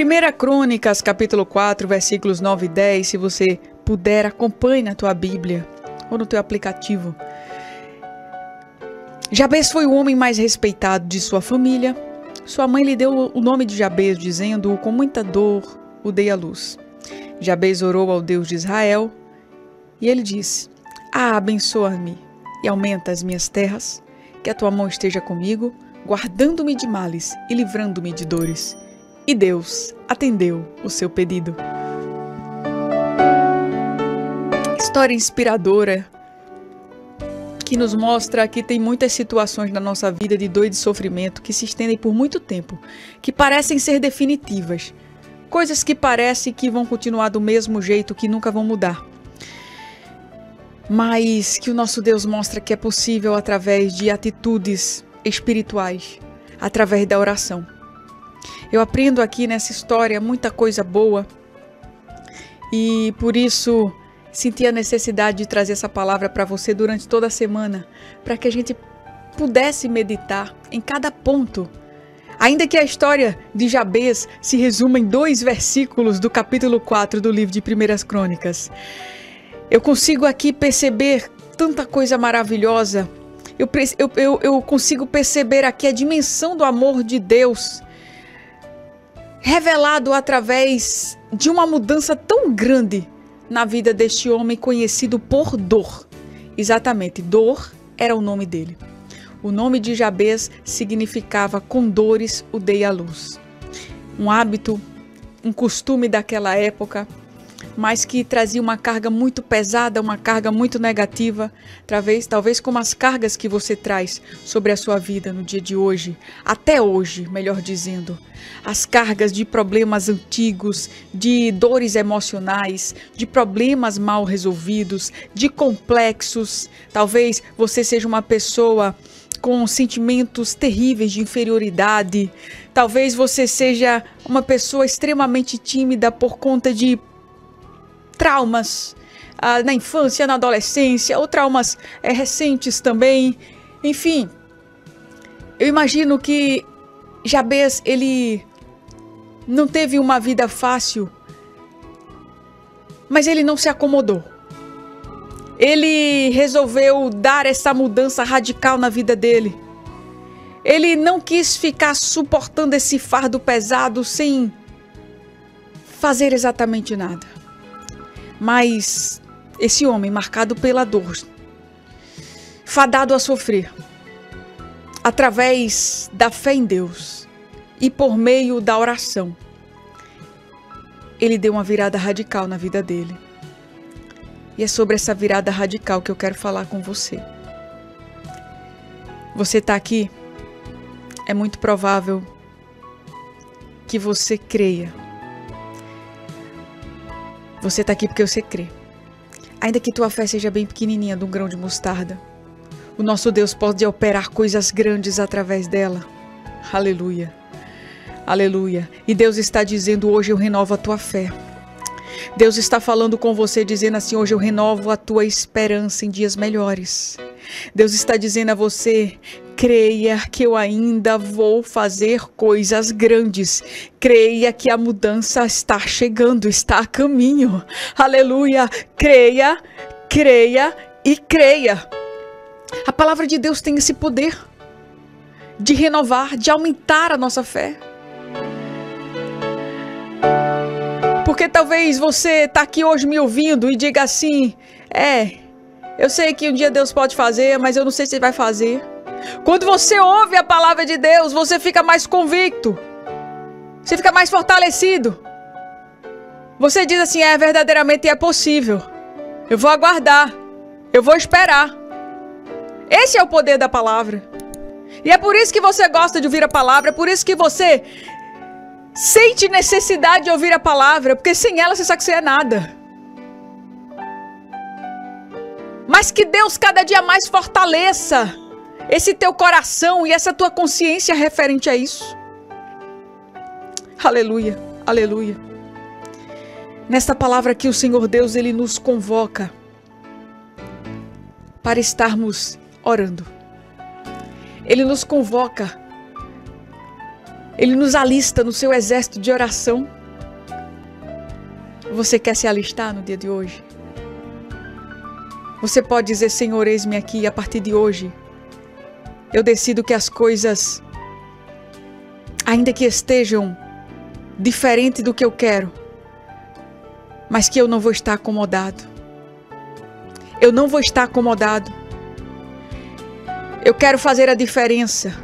Primeira Crônicas, capítulo 4, versículos 9 e 10, se você puder, acompanhe na tua Bíblia ou no teu aplicativo. Jabez foi o homem mais respeitado de sua família. Sua mãe lhe deu o nome de Jabez, dizendo-o com muita dor o dei à luz. Jabez orou ao Deus de Israel e ele disse: Ah, abençoa-me e aumenta as minhas terras, que a tua mão esteja comigo, guardando-me de males e livrando-me de dores. E Deus atendeu o seu pedido. História inspiradora que nos mostra que tem muitas situações na nossa vida de dor e de sofrimento que se estendem por muito tempo, que parecem ser definitivas, coisas que parecem que vão continuar do mesmo jeito, que nunca vão mudar. Mas que o nosso Deus mostra que é possível através de atitudes espirituais, através da oração. Eu aprendo aqui nessa história muita coisa boa e por isso senti a necessidade de trazer essa palavra para você durante toda a semana, para que a gente pudesse meditar em cada ponto. Ainda que a história de Jabez se resuma em dois versículos do capítulo 4 do livro de Primeiras Crônicas, eu consigo aqui perceber tanta coisa maravilhosa. Eu, eu, eu, consigo perceber aqui a dimensão do amor de Deus revelado através de uma mudança tão grande na vida deste homem conhecido por dor. Exatamente, dor era o nome dele. O nome de Jabez significava com dores o dei à luz. Um hábito, um costume daquela época mas que trazia uma carga muito pesada, uma carga muito negativa, talvez, talvez como as cargas que você traz sobre a sua vida no dia de hoje, até hoje, melhor dizendo. As cargas de problemas antigos, de dores emocionais, de problemas mal resolvidos, de complexos. Talvez você seja uma pessoa com sentimentos terríveis de inferioridade. Talvez você seja uma pessoa extremamente tímida por conta de traumas ah, na infância, na adolescência, ou traumas é, recentes também. Enfim, eu imagino que Jabez ele não teve uma vida fácil, mas ele não se acomodou. Ele resolveu dar essa mudança radical na vida dele. Ele não quis ficar suportando esse fardo pesado sem fazer exatamente nada. Mas esse homem, marcado pela dor, fadado a sofrer, através da fé em Deus e por meio da oração, ele deu uma virada radical na vida dele. E é sobre essa virada radical que eu quero falar com você. Você está aqui? É muito provável que você creia você está aqui porque você crê. Ainda que tua fé seja bem pequenininha, de um grão de mostarda, o nosso Deus pode operar coisas grandes através dela. Aleluia. Aleluia. E Deus está dizendo hoje eu renovo a tua fé. Deus está falando com você dizendo assim: hoje eu renovo a tua esperança em dias melhores. Deus está dizendo a você: creia que eu ainda vou fazer coisas grandes. Creia que a mudança está chegando, está a caminho. Aleluia! Creia, creia e creia. A palavra de Deus tem esse poder de renovar, de aumentar a nossa fé. Porque talvez você está aqui hoje me ouvindo e diga assim: é, eu sei que um dia Deus pode fazer, mas eu não sei se Ele vai fazer. Quando você ouve a palavra de Deus, você fica mais convicto. Você fica mais fortalecido. Você diz assim: é verdadeiramente é possível. Eu vou aguardar. Eu vou esperar. Esse é o poder da palavra. E é por isso que você gosta de ouvir a palavra, é por isso que você sente necessidade de ouvir a palavra, porque sem ela você sabe que você é nada. Mas que Deus cada dia mais fortaleça esse teu coração e essa tua consciência referente a isso. Aleluia, aleluia. Nesta palavra aqui, o Senhor Deus, ele nos convoca para estarmos orando. Ele nos convoca. Ele nos alista no seu exército de oração. Você quer se alistar no dia de hoje? Você pode dizer, Senhor, eis-me aqui, a partir de hoje, eu decido que as coisas, ainda que estejam diferente do que eu quero, mas que eu não vou estar acomodado. Eu não vou estar acomodado. Eu quero fazer a diferença.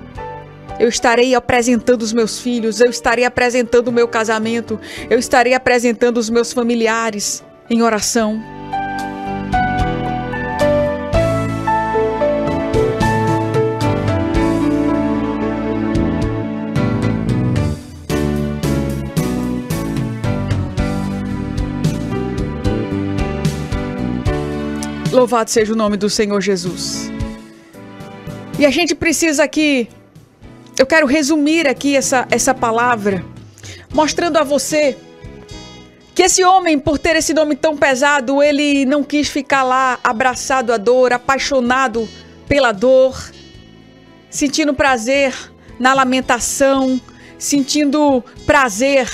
Eu estarei apresentando os meus filhos, eu estarei apresentando o meu casamento, eu estarei apresentando os meus familiares em oração. Louvado seja o nome do Senhor Jesus. E a gente precisa aqui, eu quero resumir aqui essa, essa palavra, mostrando a você que esse homem, por ter esse nome tão pesado, ele não quis ficar lá abraçado à dor, apaixonado pela dor, sentindo prazer na lamentação, sentindo prazer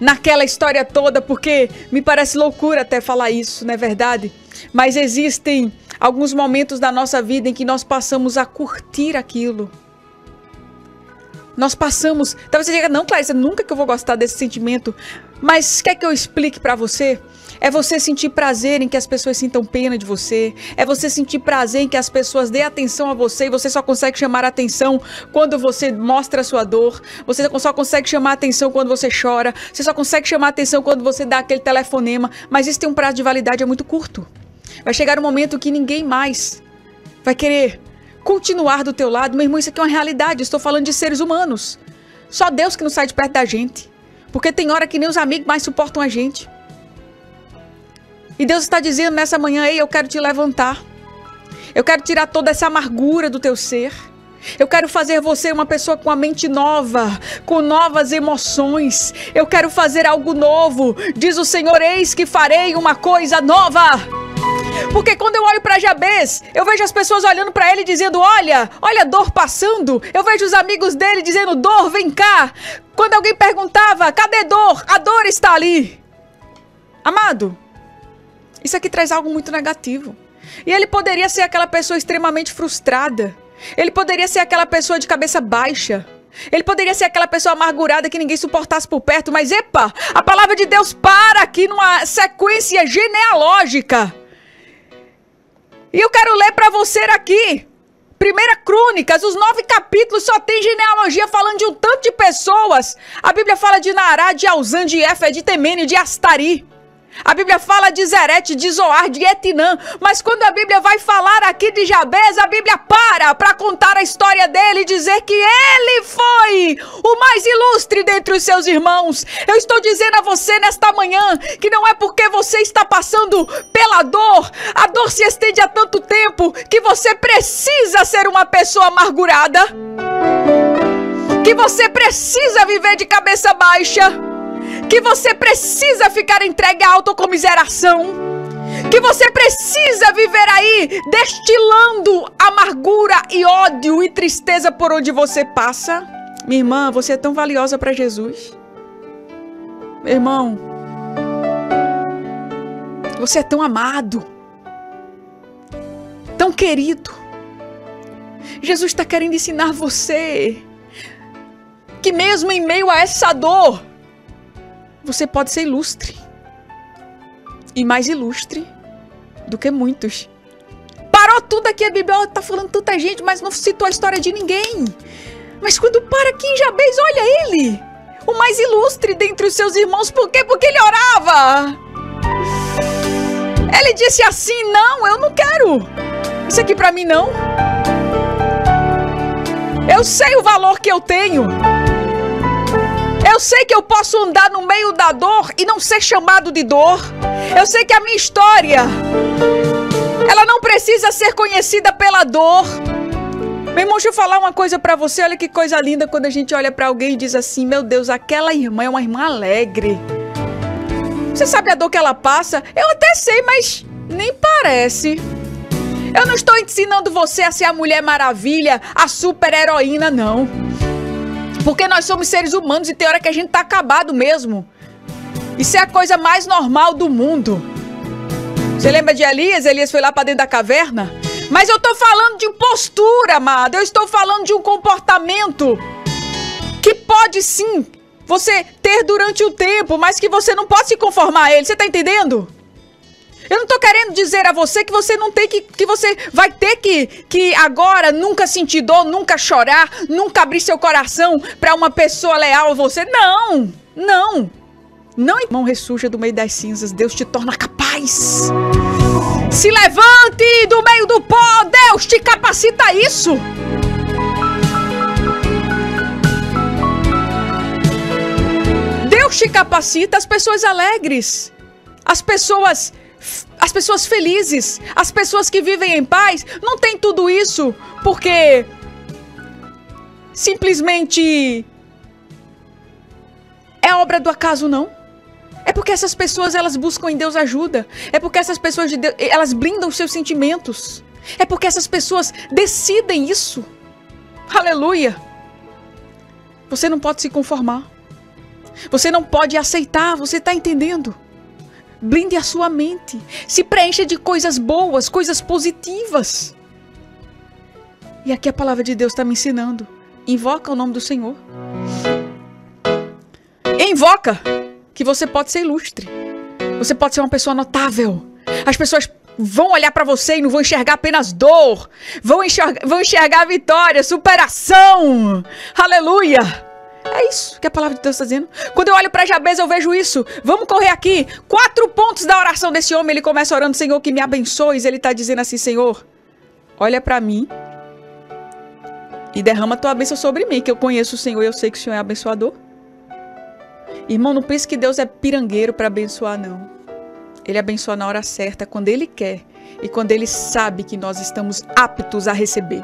naquela história toda, porque me parece loucura até falar isso, não é verdade? Mas existem alguns momentos da nossa vida em que nós passamos a curtir aquilo. Nós passamos. Talvez você diga, não, Clarissa, nunca que eu vou gostar desse sentimento. Mas quer que eu explique para você? É você sentir prazer em que as pessoas sintam pena de você. É você sentir prazer em que as pessoas dêem atenção a você e você só consegue chamar atenção quando você mostra a sua dor. Você só consegue chamar atenção quando você chora. Você só consegue chamar atenção quando você dá aquele telefonema. Mas isso tem um prazo de validade é muito curto. Vai chegar um momento que ninguém mais vai querer continuar do teu lado. Meu irmão, isso aqui é uma realidade. estou falando de seres humanos. Só Deus que não sai de perto da gente. Porque tem hora que nem os amigos mais suportam a gente. E Deus está dizendo nessa manhã: Ei, eu quero te levantar. Eu quero tirar toda essa amargura do teu ser. Eu quero fazer você uma pessoa com a mente nova, com novas emoções. Eu quero fazer algo novo. Diz o Senhor: Eis que farei uma coisa nova. Porque quando eu olho para Jabez, eu vejo as pessoas olhando para ele dizendo: Olha, olha a dor passando. Eu vejo os amigos dele dizendo: Dor, vem cá. Quando alguém perguntava: Cadê dor? A dor está ali. Amado, isso aqui traz algo muito negativo. E ele poderia ser aquela pessoa extremamente frustrada. Ele poderia ser aquela pessoa de cabeça baixa. Ele poderia ser aquela pessoa amargurada que ninguém suportasse por perto, mas epa, a palavra de Deus para aqui numa sequência genealógica. E eu quero ler para você aqui. Primeira Crônicas, os nove capítulos só tem genealogia falando de um tanto de pessoas. A Bíblia fala de Nará, de Alzan, de Éfer, de Temene, de Astari. A Bíblia fala de Zerete, de Zoar, de Etinã, mas quando a Bíblia vai falar aqui de Jabez, a Bíblia para para contar a história dele e dizer que ele foi o mais ilustre dentre os seus irmãos. Eu estou dizendo a você nesta manhã que não é porque você está passando pela dor, a dor se estende há tanto tempo que você precisa ser uma pessoa amargurada. Que você precisa viver de cabeça baixa que você precisa ficar entregue à autocomiseração, que você precisa viver aí destilando amargura e ódio e tristeza por onde você passa. Minha irmã, você é tão valiosa para Jesus. Meu irmão, você é tão amado, tão querido. Jesus está querendo ensinar você que, mesmo em meio a essa dor, você pode ser ilustre. E mais ilustre do que muitos. Parou tudo aqui, a Bíblia está falando tanta gente, mas não citou a história de ninguém. Mas quando para aqui em Jabez, olha ele! O mais ilustre dentre os seus irmãos. Por quê? Porque ele orava. Ele disse assim: Não, eu não quero. Isso aqui para mim não. Eu sei o valor que eu tenho. Eu sei que eu posso andar no meio da dor e não ser chamado de dor. Eu sei que a minha história ela não precisa ser conhecida pela dor. Meu irmão, deixa eu falar uma coisa para você. Olha que coisa linda quando a gente olha para alguém e diz assim: "Meu Deus, aquela irmã é uma irmã alegre". Você sabe a dor que ela passa? Eu até sei, mas nem parece. Eu não estou ensinando você a ser a mulher maravilha, a super heroína, não. Porque nós somos seres humanos e tem hora que a gente tá acabado mesmo. Isso é a coisa mais normal do mundo. Você lembra de Elias? Elias foi lá para dentro da caverna. Mas eu tô falando de postura, amada. Eu estou falando de um comportamento que pode sim você ter durante o tempo, mas que você não pode se conformar a ele. Você tá entendendo? Eu não tô querendo dizer a você que você não tem que. que você vai ter que, que agora nunca sentir dor, nunca chorar, nunca abrir seu coração para uma pessoa leal a você. Não! Não! Não, irmão, ressurja do meio das cinzas. Deus te torna capaz. Se levante do meio do pó. Deus te capacita a isso. Deus te capacita as pessoas alegres, as pessoas as pessoas felizes, as pessoas que vivem em paz, não tem tudo isso porque simplesmente é obra do acaso não. É porque essas pessoas elas buscam em Deus ajuda. É porque essas pessoas de Deus, elas blindam os seus sentimentos. É porque essas pessoas decidem isso. Aleluia. Você não pode se conformar. Você não pode aceitar, você está entendendo? Blinde a sua mente. Se preencha de coisas boas, coisas positivas. E aqui a palavra de Deus está me ensinando. Invoca o nome do Senhor. Invoca que você pode ser ilustre. Você pode ser uma pessoa notável. As pessoas vão olhar para você e não vão enxergar apenas dor, vão enxergar, vão enxergar vitória, superação. Aleluia! É isso que a palavra de Deus está dizendo. Quando eu olho para Jabez, eu vejo isso. Vamos correr aqui. Quatro pontos da oração desse homem. Ele começa orando, Senhor, que me abençoes. Ele está dizendo assim, Senhor, olha para mim e derrama tua bênção sobre mim, que eu conheço o Senhor e eu sei que o Senhor é abençoador. Irmão, não pense que Deus é pirangueiro para abençoar, não. Ele abençoa na hora certa, quando Ele quer e quando Ele sabe que nós estamos aptos a receber.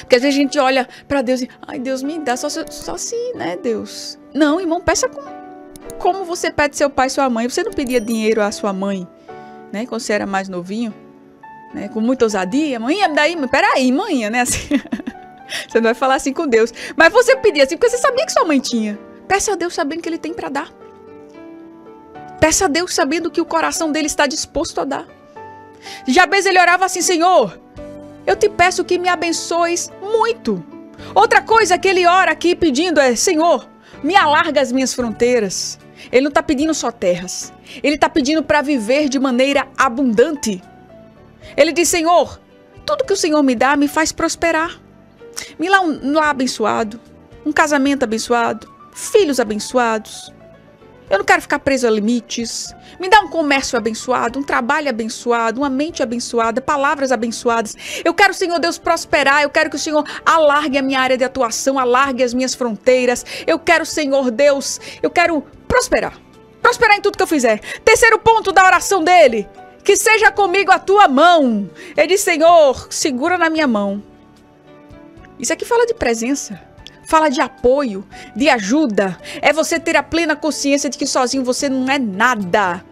Porque às vezes a gente olha para Deus e, ai, Deus me dá, só, só se, né, Deus? Não, irmão, peça com, como você pede seu pai e sua mãe. Você não pedia dinheiro à sua mãe, né, quando você era mais novinho, né, com muita ousadia. Mãe, me dá aí, peraí, mãe, né, assim. você não vai falar assim com Deus. Mas você pedia assim, porque você sabia que sua mãe tinha. Peça a Deus sabendo que Ele tem para dar. Peça a Deus sabendo que o coração dele está disposto a dar. Jabez ele orava assim: Senhor, eu te peço que me abençoes muito. Outra coisa que ele ora aqui pedindo é: Senhor, me alarga as minhas fronteiras. Ele não está pedindo só terras. Ele está pedindo para viver de maneira abundante. Ele diz: Senhor, tudo que o Senhor me dá me faz prosperar. Me dá um lar abençoado, um casamento abençoado, filhos abençoados. Eu não quero ficar preso a limites. Me dá um comércio abençoado, um trabalho abençoado, uma mente abençoada, palavras abençoadas. Eu quero, Senhor Deus, prosperar. Eu quero que o Senhor alargue a minha área de atuação, alargue as minhas fronteiras. Eu quero, Senhor Deus, eu quero prosperar. Prosperar em tudo que eu fizer. Terceiro ponto da oração dele. Que seja comigo a tua mão. Ele diz, Senhor, segura na minha mão. Isso aqui fala de presença fala de apoio, de ajuda. É você ter a plena consciência de que sozinho você não é nada.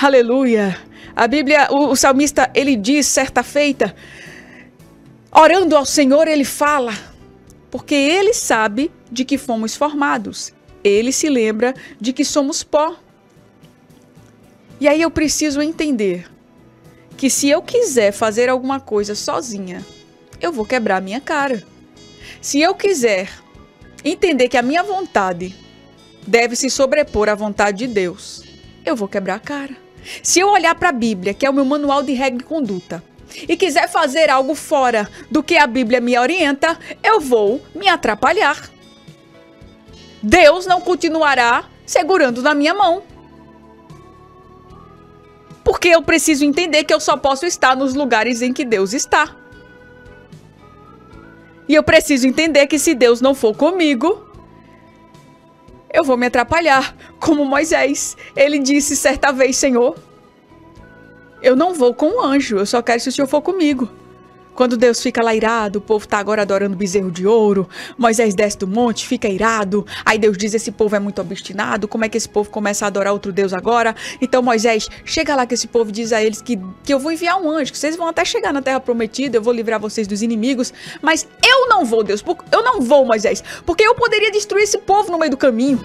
Aleluia. A Bíblia, o, o salmista, ele diz certa feita, orando ao Senhor, ele fala, porque ele sabe de que fomos formados. Ele se lembra de que somos pó. E aí eu preciso entender que se eu quiser fazer alguma coisa sozinha, eu vou quebrar minha cara. Se eu quiser entender que a minha vontade deve se sobrepor à vontade de Deus, eu vou quebrar a cara. Se eu olhar para a Bíblia, que é o meu manual de regra e conduta, e quiser fazer algo fora do que a Bíblia me orienta, eu vou me atrapalhar. Deus não continuará segurando na minha mão. Porque eu preciso entender que eu só posso estar nos lugares em que Deus está. E eu preciso entender que se Deus não for comigo, eu vou me atrapalhar. Como Moisés, ele disse certa vez: Senhor, eu não vou com o anjo, eu só quero se o Senhor for comigo. Quando Deus fica lá irado, o povo tá agora adorando bezerro de ouro. Moisés desce do monte, fica irado. Aí Deus diz: Esse povo é muito obstinado. Como é que esse povo começa a adorar outro Deus agora? Então Moisés chega lá que esse povo diz a eles que, que eu vou enviar um anjo, que vocês vão até chegar na terra prometida, eu vou livrar vocês dos inimigos. Mas eu não vou, Deus. Eu não vou, Moisés. Porque eu poderia destruir esse povo no meio do caminho.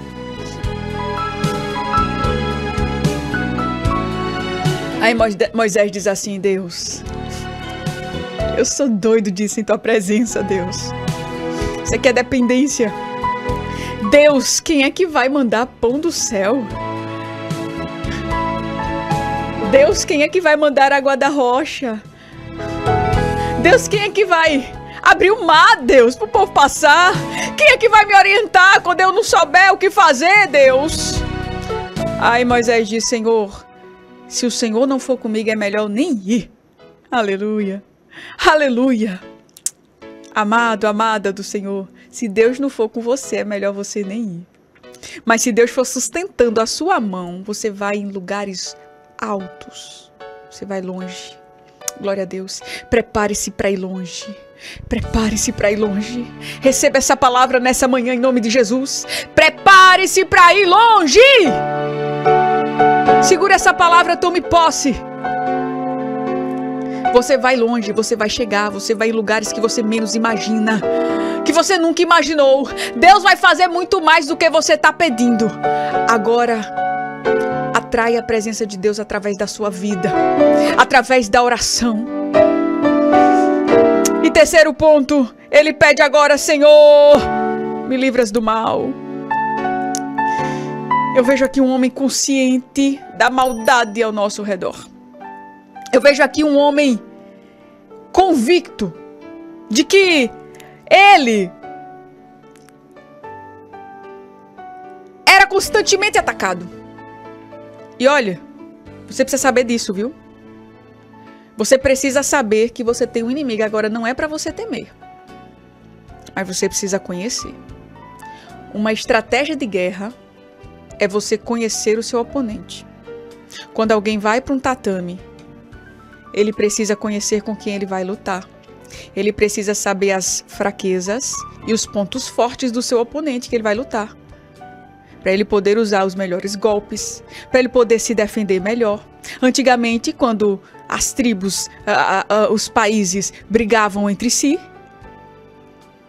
Aí Moisés diz assim: Deus, eu sou doido disso em tua presença, Deus. Isso aqui é dependência. Deus, quem é que vai mandar pão do céu? Deus, quem é que vai mandar água da rocha? Deus, quem é que vai abrir o mar, Deus, pro povo passar? Quem é que vai me orientar quando eu não souber o que fazer, Deus? Aí Moisés disse: Senhor, se o Senhor não for comigo, é melhor nem ir. Aleluia. Aleluia! Amado, amada do Senhor, se Deus não for com você, é melhor você nem ir. Mas se Deus for sustentando a sua mão, você vai em lugares altos. Você vai longe. Glória a Deus. Prepare-se para ir longe. Prepare-se para ir longe. Receba essa palavra nessa manhã em nome de Jesus. Prepare-se para ir longe. Segura essa palavra, tome posse. Você vai longe, você vai chegar, você vai em lugares que você menos imagina, que você nunca imaginou. Deus vai fazer muito mais do que você está pedindo. Agora, atrai a presença de Deus através da sua vida, através da oração. E terceiro ponto, ele pede agora, Senhor, me livras do mal. Eu vejo aqui um homem consciente da maldade ao nosso redor. Eu vejo aqui um homem convicto de que ele era constantemente atacado. E olha, você precisa saber disso, viu? Você precisa saber que você tem um inimigo. Agora não é para você temer, mas você precisa conhecer. Uma estratégia de guerra é você conhecer o seu oponente. Quando alguém vai para um tatame ele precisa conhecer com quem ele vai lutar. Ele precisa saber as fraquezas e os pontos fortes do seu oponente que ele vai lutar. Para ele poder usar os melhores golpes, para ele poder se defender melhor. Antigamente, quando as tribos, os países brigavam entre si,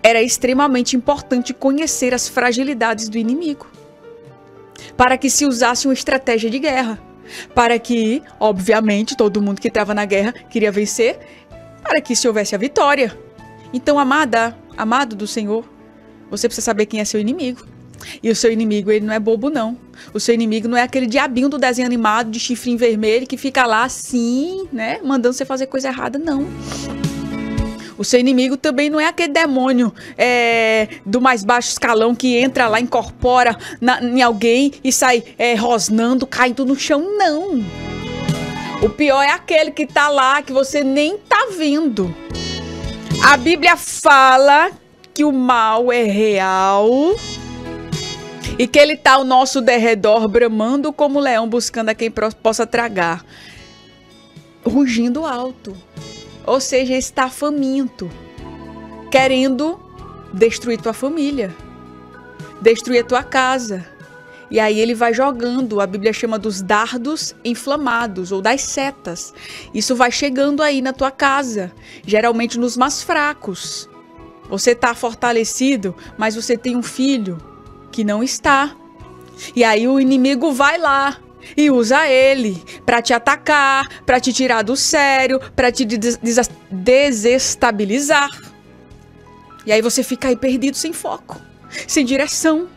era extremamente importante conhecer as fragilidades do inimigo para que se usasse uma estratégia de guerra para que, obviamente, todo mundo que estava na guerra queria vencer, para que se houvesse a vitória. Então, amada, amado do Senhor, você precisa saber quem é seu inimigo. E o seu inimigo, ele não é bobo, não. O seu inimigo não é aquele diabinho do desenho animado de chifrinho vermelho que fica lá assim, né? Mandando você fazer coisa errada, não. O seu inimigo também não é aquele demônio é, do mais baixo escalão que entra lá, incorpora na, em alguém e sai é, rosnando, caindo no chão. Não. O pior é aquele que tá lá, que você nem tá vendo. A Bíblia fala que o mal é real e que ele tá ao nosso derredor, bramando como leão, buscando a quem possa tragar, rugindo alto. Ou seja, está faminto, querendo destruir tua família, destruir a tua casa. E aí ele vai jogando, a Bíblia chama dos dardos inflamados ou das setas. Isso vai chegando aí na tua casa, geralmente nos mais fracos. Você está fortalecido, mas você tem um filho que não está. E aí o inimigo vai lá e usa ele para te atacar, para te tirar do sério, para te des desestabilizar. E aí você fica aí perdido sem foco, sem direção.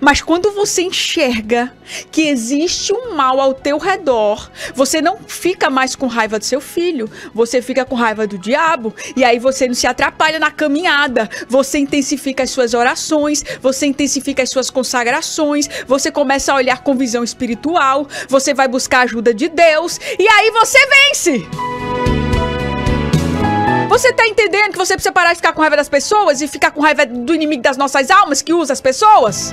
Mas quando você enxerga que existe um mal ao teu redor, você não fica mais com raiva do seu filho, você fica com raiva do diabo, e aí você não se atrapalha na caminhada, você intensifica as suas orações, você intensifica as suas consagrações, você começa a olhar com visão espiritual, você vai buscar a ajuda de Deus, e aí você vence. Você tá entendendo que você precisa parar de ficar com raiva das pessoas e ficar com raiva do inimigo das nossas almas que usa as pessoas?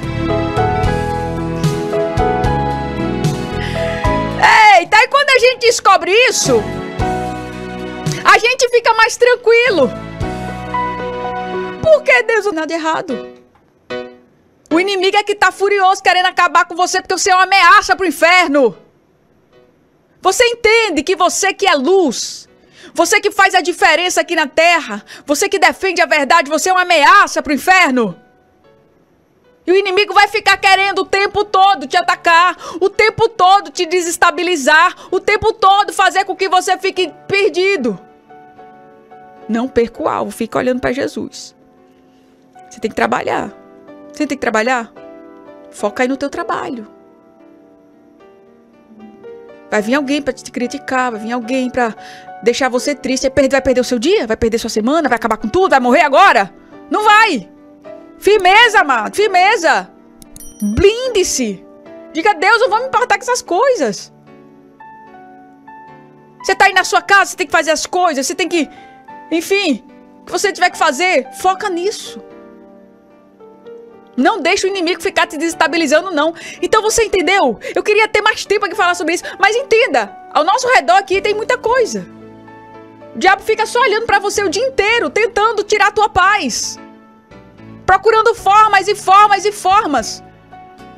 Eita, e quando a gente descobre isso, A gente fica mais tranquilo. Por que Deus não nada errado? O inimigo é que tá furioso querendo acabar com você porque você é uma ameaça pro inferno. Você entende que você que é luz, você que faz a diferença aqui na terra, você que defende a verdade, você é uma ameaça pro inferno? E o inimigo vai ficar querendo o tempo todo te atacar, o tempo todo te desestabilizar, o tempo todo fazer com que você fique perdido. Não perca o alvo, fica olhando para Jesus. Você tem que trabalhar. Você tem que trabalhar? Foca aí no teu trabalho. Vai vir alguém para te criticar, vai vir alguém para deixar você triste. Você vai perder o seu dia? Vai perder sua semana? Vai acabar com tudo? Vai morrer agora? Não vai! Firmeza, amado, firmeza! Blinde-se! Diga, Deus, eu vou me importar com essas coisas. Você tá aí na sua casa, você tem que fazer as coisas, você tem que. Enfim, o que você tiver que fazer, foca nisso. Não deixa o inimigo ficar te desestabilizando, não. Então você entendeu? Eu queria ter mais tempo aqui falar sobre isso, mas entenda, ao nosso redor aqui tem muita coisa. O diabo fica só olhando para você o dia inteiro, tentando tirar a tua paz. Procurando formas e formas e formas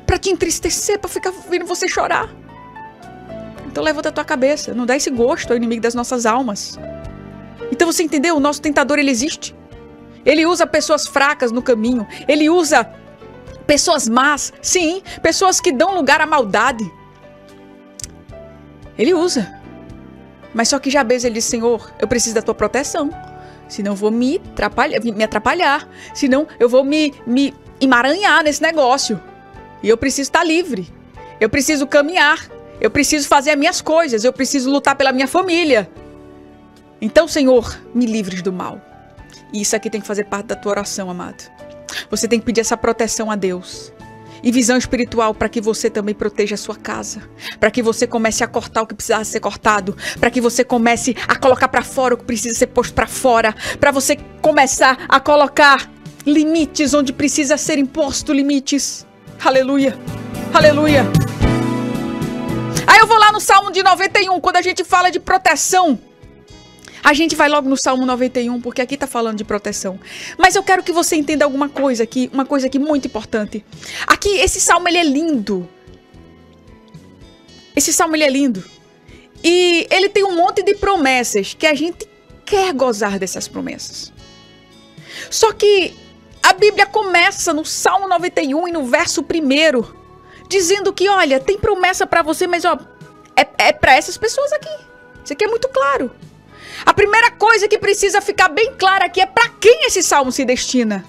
para te entristecer, para ficar vendo você chorar. Então levanta a tua cabeça, não dá esse gosto ao inimigo das nossas almas. Então você entendeu? O nosso tentador ele existe. Ele usa pessoas fracas no caminho. Ele usa Pessoas más, sim, pessoas que dão lugar à maldade. Ele usa. Mas só que Jabez ele diz: Senhor, eu preciso da tua proteção. Senão eu vou me atrapalhar, me atrapalhar. Senão eu vou me, me emaranhar nesse negócio. E eu preciso estar livre. Eu preciso caminhar. Eu preciso fazer as minhas coisas. Eu preciso lutar pela minha família. Então, Senhor, me livres do mal. E isso aqui tem que fazer parte da tua oração, amado. Você tem que pedir essa proteção a Deus. E visão espiritual para que você também proteja a sua casa, para que você comece a cortar o que precisa ser cortado, para que você comece a colocar para fora o que precisa ser posto para fora, para você começar a colocar limites onde precisa ser imposto limites. Aleluia. Aleluia. Aí eu vou lá no Salmo de 91, quando a gente fala de proteção. A gente vai logo no Salmo 91, porque aqui está falando de proteção. Mas eu quero que você entenda alguma coisa aqui, uma coisa aqui muito importante. Aqui, esse salmo ele é lindo. Esse salmo ele é lindo. E ele tem um monte de promessas que a gente quer gozar dessas promessas. Só que a Bíblia começa no Salmo 91 e no verso 1 dizendo que, olha, tem promessa para você, mas ó, é, é para essas pessoas aqui. Isso aqui é muito claro. A primeira coisa que precisa ficar bem clara aqui é para quem esse salmo se destina.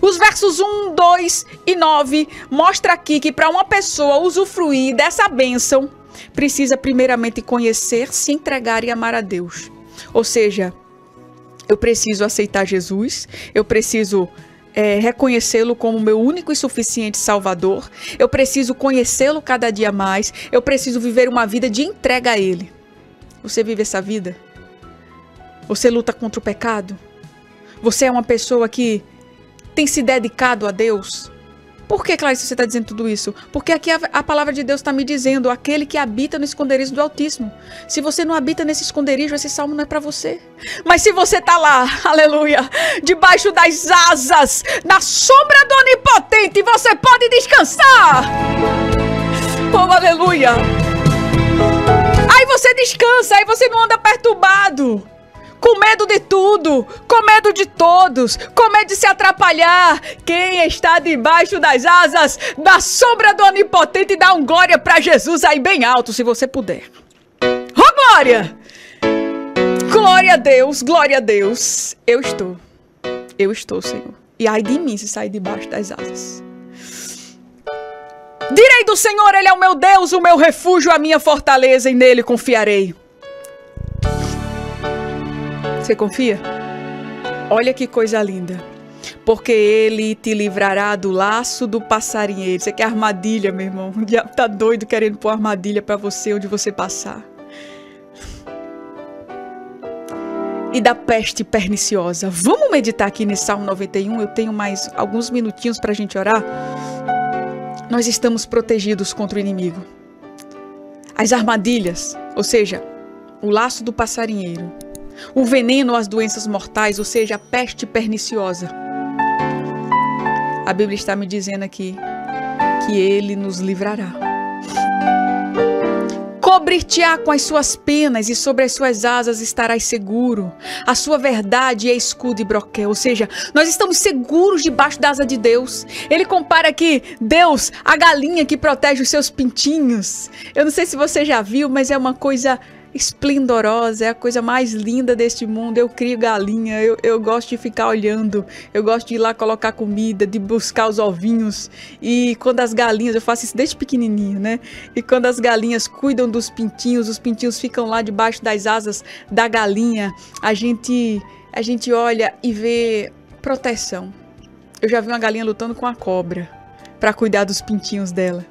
Os versos 1, 2 e 9 mostra aqui que para uma pessoa usufruir dessa bênção, precisa primeiramente conhecer, se entregar e amar a Deus. Ou seja, eu preciso aceitar Jesus, eu preciso é, reconhecê-lo como meu único e suficiente Salvador, eu preciso conhecê-lo cada dia mais, eu preciso viver uma vida de entrega a Ele. Você vive essa vida? Você luta contra o pecado? Você é uma pessoa que tem se dedicado a Deus? Por que, Clarice, você está dizendo tudo isso? Porque aqui a, a palavra de Deus está me dizendo, aquele que habita no esconderijo do Altíssimo. Se você não habita nesse esconderijo, esse salmo não é para você. Mas se você está lá, aleluia, debaixo das asas, na sombra do Onipotente, você pode descansar. Oh, aleluia você descansa, aí você não anda perturbado. Com medo de tudo, com medo de todos, com medo de se atrapalhar. Quem está debaixo das asas da sombra do Onipotente, dá um glória para Jesus aí bem alto, se você puder. Oh, glória! Glória a Deus, glória a Deus. Eu estou. Eu estou, Senhor. E ai de mim se sair debaixo das asas. Direi do Senhor, Ele é o meu Deus, o meu refúgio, a minha fortaleza, e nele confiarei. Você confia? Olha que coisa linda. Porque ele te livrará do laço do passarinheiro. Você quer armadilha, meu irmão? O diabo tá doido querendo pôr armadilha para você onde você passar. E da peste perniciosa. Vamos meditar aqui nesse Salmo 91. Eu tenho mais alguns minutinhos para a gente orar nós estamos protegidos contra o inimigo. As armadilhas, ou seja, o laço do passarinheiro, o veneno às doenças mortais, ou seja, a peste perniciosa. A Bíblia está me dizendo aqui que ele nos livrará. Cobrir-te-á com as suas penas e sobre as suas asas estarás seguro. A sua verdade é escudo e broquel. Ou seja, nós estamos seguros debaixo da asa de Deus. Ele compara aqui Deus, a galinha que protege os seus pintinhos. Eu não sei se você já viu, mas é uma coisa esplendorosa, é a coisa mais linda deste mundo. Eu crio galinha, eu, eu gosto de ficar olhando, eu gosto de ir lá colocar comida, de buscar os ovinhos. E quando as galinhas, eu faço isso desde pequenininho, né? E quando as galinhas cuidam dos pintinhos, os pintinhos ficam lá debaixo das asas da galinha, a gente, a gente olha e vê proteção. Eu já vi uma galinha lutando com a cobra para cuidar dos pintinhos dela.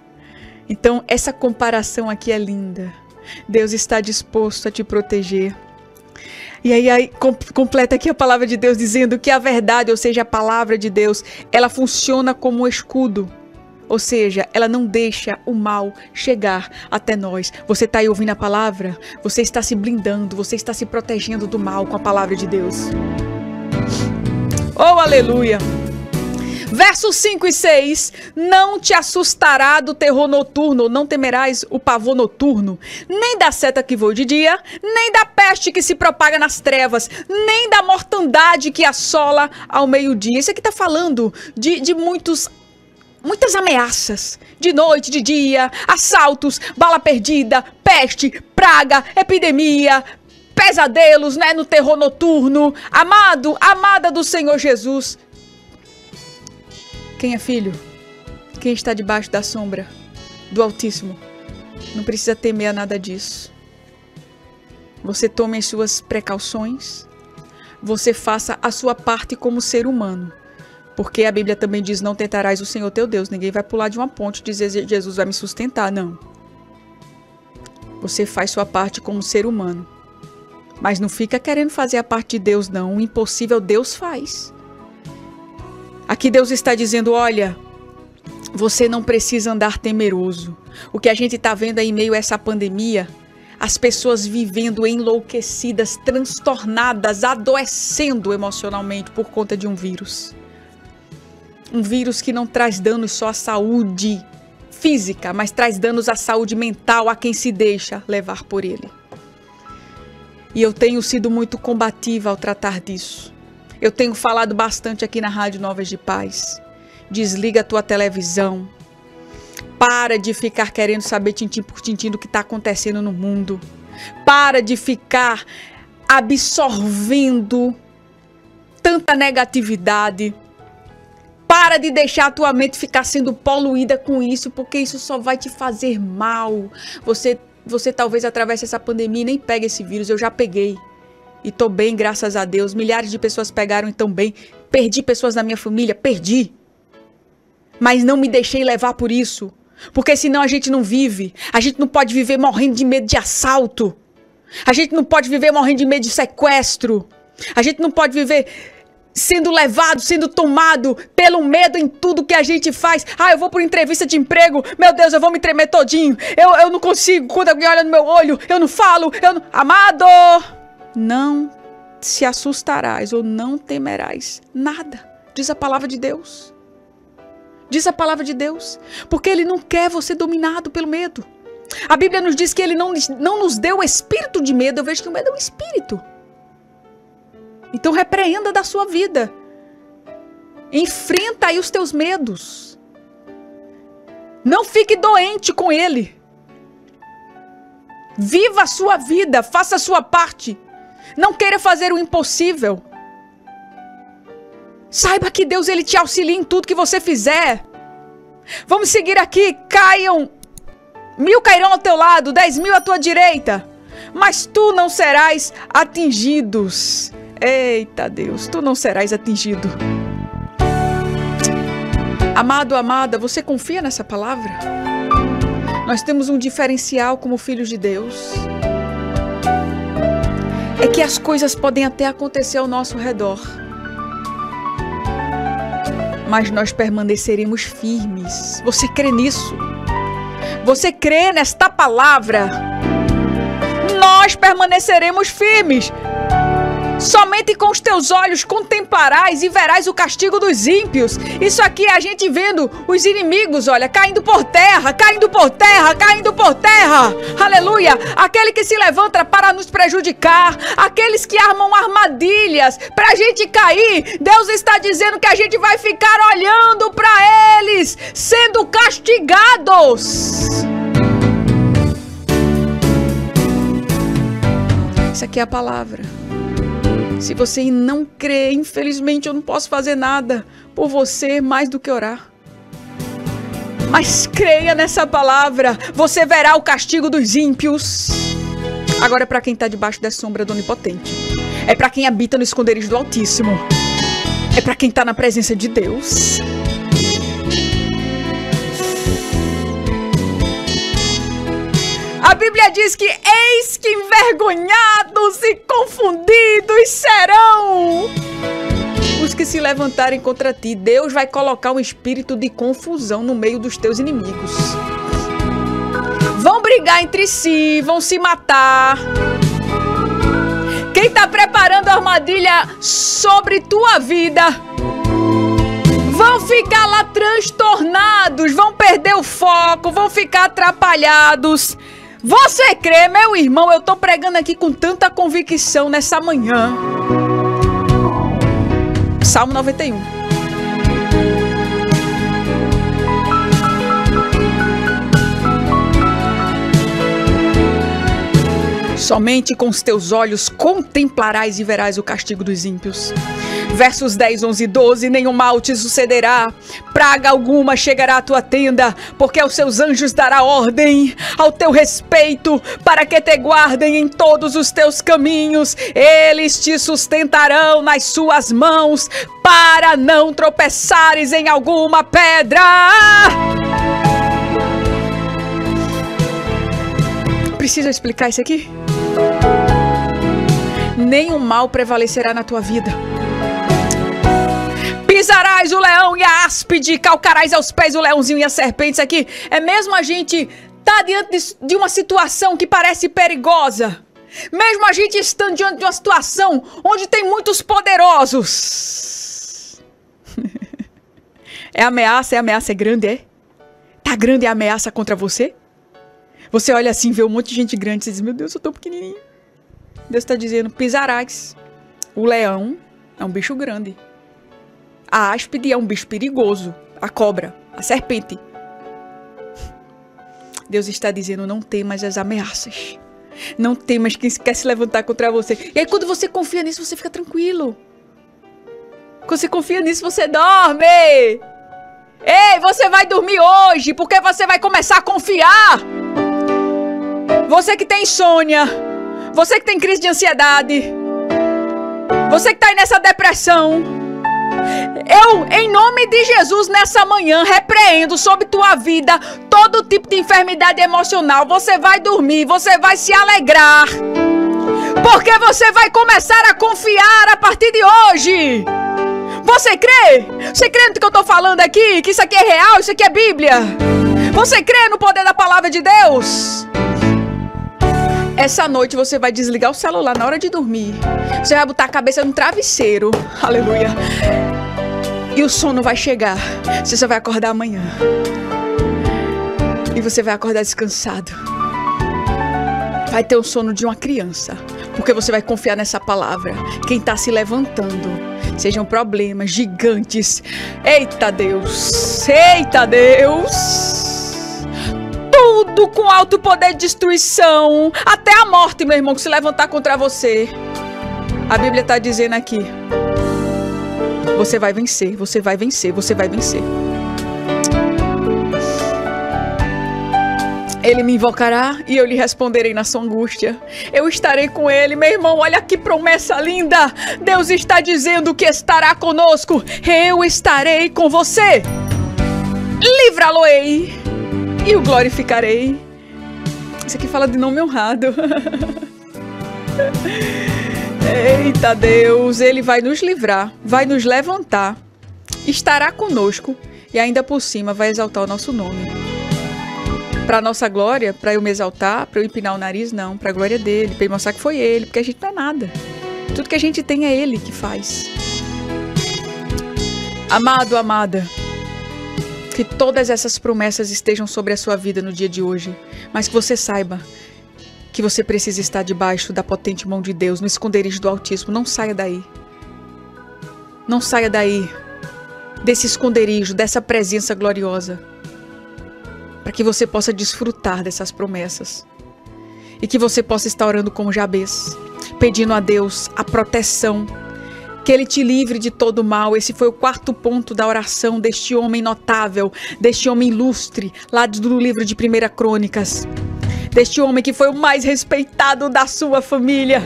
Então, essa comparação aqui é linda. Deus está disposto a te proteger. E aí, aí com, completa aqui a palavra de Deus dizendo que a verdade, ou seja, a palavra de Deus, ela funciona como um escudo. Ou seja, ela não deixa o mal chegar até nós. Você está aí ouvindo a palavra? Você está se blindando, você está se protegendo do mal com a palavra de Deus. Oh, aleluia! Versos 5 e 6: Não te assustará do terror noturno, não temerás o pavor noturno, nem da seta que voa de dia, nem da peste que se propaga nas trevas, nem da mortandade que assola ao meio-dia. Isso aqui está falando de, de muitos muitas ameaças. De noite, de dia, assaltos, bala perdida, peste, praga, epidemia, pesadelos, né, no terror noturno. Amado, amada do Senhor Jesus, quem é filho? Quem está debaixo da sombra do Altíssimo? Não precisa temer nada disso. Você tome as suas precauções. Você faça a sua parte como ser humano. Porque a Bíblia também diz: Não tentarás o Senhor teu Deus. Ninguém vai pular de uma ponte e dizer: Jesus vai me sustentar. Não. Você faz sua parte como ser humano. Mas não fica querendo fazer a parte de Deus, não. O impossível Deus faz. Aqui Deus está dizendo: olha, você não precisa andar temeroso. O que a gente está vendo aí em meio a essa pandemia, as pessoas vivendo enlouquecidas, transtornadas, adoecendo emocionalmente por conta de um vírus. Um vírus que não traz danos só à saúde física, mas traz danos à saúde mental a quem se deixa levar por ele. E eu tenho sido muito combativa ao tratar disso. Eu tenho falado bastante aqui na Rádio Novas de Paz. Desliga a tua televisão. Para de ficar querendo saber tintim por tintim do que está acontecendo no mundo. Para de ficar absorvendo tanta negatividade. Para de deixar a tua mente ficar sendo poluída com isso, porque isso só vai te fazer mal. Você, você talvez atravesse essa pandemia e nem pegue esse vírus. Eu já peguei. E tô bem, graças a Deus. Milhares de pessoas pegaram então bem. Perdi pessoas na minha família, perdi. Mas não me deixei levar por isso. Porque senão a gente não vive. A gente não pode viver morrendo de medo de assalto. A gente não pode viver morrendo de medo de sequestro. A gente não pode viver sendo levado, sendo tomado pelo medo em tudo que a gente faz. Ah, eu vou por entrevista de emprego. Meu Deus, eu vou me tremer todinho. Eu, eu não consigo. Quando alguém olha no meu olho, eu não falo. Eu não... Amado! Não se assustarás ou não temerás nada, diz a palavra de Deus. Diz a palavra de Deus, porque Ele não quer você dominado pelo medo. A Bíblia nos diz que Ele não, não nos deu o espírito de medo, eu vejo que o medo é um espírito. Então repreenda da sua vida. Enfrenta aí os teus medos. Não fique doente com ele. Viva a sua vida, faça a sua parte. Não queira fazer o impossível. Saiba que Deus ele te auxilia em tudo que você fizer. Vamos seguir aqui. Caiam. Mil cairão ao teu lado, dez mil à tua direita. Mas tu não serás atingidos. Eita Deus, tu não serás atingido. Amado, amada, você confia nessa palavra? Nós temos um diferencial como filhos de Deus é que as coisas podem até acontecer ao nosso redor, mas nós permaneceremos firmes. Você crê nisso? Você crê nesta palavra? nós permaneceremos firmes. Somente com os teus olhos contemplarás e verás o castigo dos ímpios. Isso aqui é a gente vendo os inimigos, olha, caindo por terra, caindo por terra, caindo por terra. Aleluia! Aquele que se levanta para nos prejudicar, aqueles que armam armadilhas para a gente cair. Deus está dizendo que a gente vai ficar olhando para eles, sendo castigados. Essa aqui é a palavra. Se você não crê, infelizmente eu não posso fazer nada por você mais do que orar. Mas creia nessa palavra, você verá o castigo dos ímpios. Agora é para quem está debaixo da sombra do Onipotente. É para quem habita no esconderijo do Altíssimo. É para quem está na presença de Deus. Diz que eis que envergonhados e confundidos serão os que se levantarem contra ti. Deus vai colocar um espírito de confusão no meio dos teus inimigos. Vão brigar entre si, vão se matar. Quem está preparando a armadilha sobre tua vida vão ficar lá transtornados, vão perder o foco, vão ficar atrapalhados. Você crê, meu irmão? Eu tô pregando aqui com tanta convicção nessa manhã. Salmo 91. Somente com os teus olhos contemplarás e verás o castigo dos ímpios. Versos 10, 11 e 12: Nenhum mal te sucederá, praga alguma chegará à tua tenda, porque aos seus anjos dará ordem ao teu respeito, para que te guardem em todos os teus caminhos. Eles te sustentarão nas suas mãos, para não tropeçares em alguma pedra. Preciso explicar isso aqui? Nenhum mal prevalecerá na tua vida. Pisarás o leão e a áspide, calcarás aos pés o leãozinho e a serpente. Isso aqui é mesmo a gente tá diante de uma situação que parece perigosa. Mesmo a gente estando diante de uma situação onde tem muitos poderosos. é ameaça, é ameaça é grande, é? Tá grande a ameaça contra você? Você olha assim, vê um monte de gente grande e diz: Meu Deus, eu tô pequenininho. Deus está dizendo: pisarás. O leão é um bicho grande. A áspide é um bicho perigoso. A cobra, a serpente. Deus está dizendo: não temas as ameaças. Não temas quem quer se levantar contra você. E aí, quando você confia nisso, você fica tranquilo. Quando você confia nisso, você dorme. Ei, você vai dormir hoje, porque você vai começar a confiar. Você que tem insônia, você que tem crise de ansiedade, você que tá aí nessa depressão, eu, em nome de Jesus, nessa manhã, repreendo sobre tua vida todo tipo de enfermidade emocional. Você vai dormir, você vai se alegrar, porque você vai começar a confiar a partir de hoje. Você crê? Você crê no que eu tô falando aqui? Que isso aqui é real, isso aqui é Bíblia? Você crê no poder da palavra de Deus? Essa noite você vai desligar o celular na hora de dormir. Você vai botar a cabeça no travesseiro. Aleluia. E o sono vai chegar. Você só vai acordar amanhã. E você vai acordar descansado. Vai ter o sono de uma criança. Porque você vai confiar nessa palavra. Quem está se levantando. Sejam problemas gigantes. Eita Deus! Eita Deus! Tudo com alto poder de destruição, até a morte, meu irmão, que se levantar contra você. A Bíblia está dizendo aqui: você vai vencer, você vai vencer, você vai vencer. Ele me invocará e eu lhe responderei na sua angústia. Eu estarei com ele, meu irmão. Olha que promessa linda! Deus está dizendo que estará conosco. Eu estarei com você. Livra-lo-ei e o glorificarei. Isso aqui fala de nome honrado. Eita Deus, Ele vai nos livrar, vai nos levantar, estará conosco e ainda por cima vai exaltar o nosso nome. Para nossa glória, para eu me exaltar, para eu empinar o nariz, não, para a glória dele, para mostrar que foi ele, porque a gente não é nada. Tudo que a gente tem é ele que faz. Amado, amada, que todas essas promessas estejam sobre a sua vida no dia de hoje, mas que você saiba que você precisa estar debaixo da potente mão de Deus, no esconderijo do Altíssimo. Não saia daí. Não saia daí, desse esconderijo, dessa presença gloriosa, para que você possa desfrutar dessas promessas e que você possa estar orando como Jabez, pedindo a Deus a proteção que ele te livre de todo mal. Esse foi o quarto ponto da oração deste homem notável, deste homem ilustre, lá do livro de Primeira Crônicas. Deste homem que foi o mais respeitado da sua família.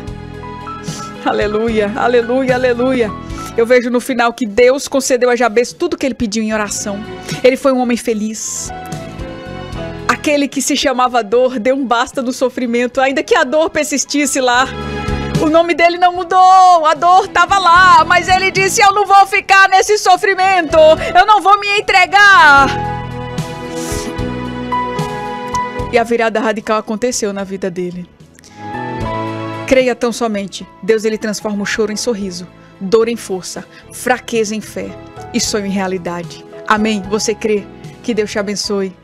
Aleluia, aleluia, aleluia. Eu vejo no final que Deus concedeu a Jabez tudo que ele pediu em oração. Ele foi um homem feliz. Aquele que se chamava dor deu um basta do sofrimento, ainda que a dor persistisse lá. O nome dele não mudou, a dor estava lá, mas ele disse: Eu não vou ficar nesse sofrimento, eu não vou me entregar. E a virada radical aconteceu na vida dele. Creia tão somente. Deus ele transforma o choro em sorriso, dor em força, fraqueza em fé e sonho em realidade. Amém? Você crê? Que Deus te abençoe.